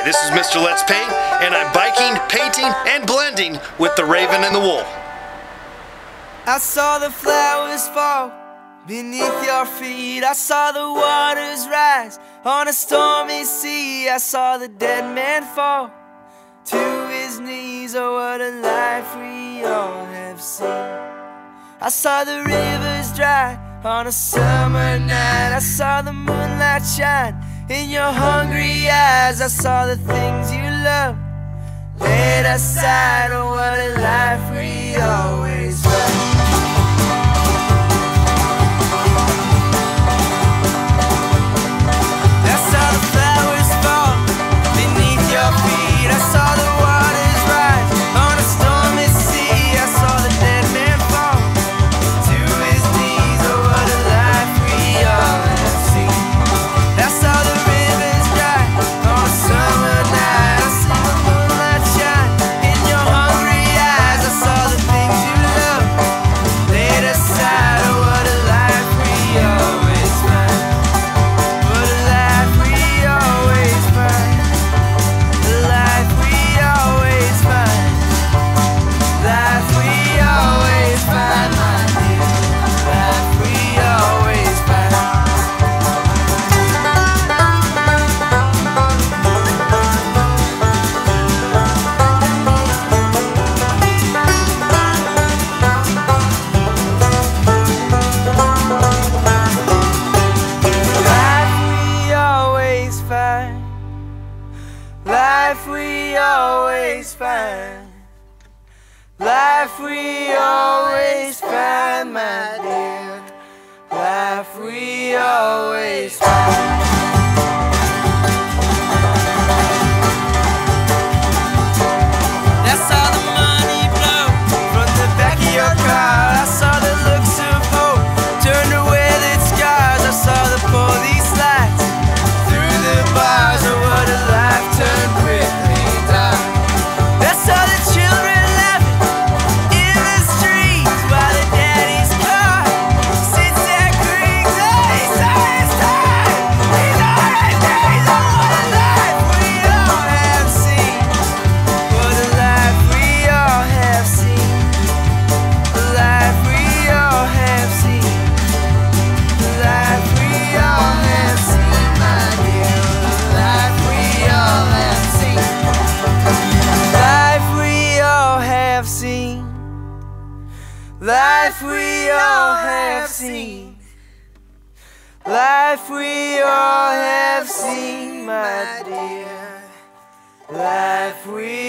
Hi, this is Mr. Let's Paint, and I'm biking, painting, and blending with the Raven and the Wool. I saw the flowers fall beneath your feet. I saw the waters rise on a stormy sea. I saw the dead man fall to his knees. Oh, what a life we all have seen. I saw the rivers dry on a summer night. I saw the moonlight shine in your hungry eyes. I saw the things you love laid aside. Oh, what a life we always Life we always find. Life we Life we all have seen. Life we all have seen, my dear. Life we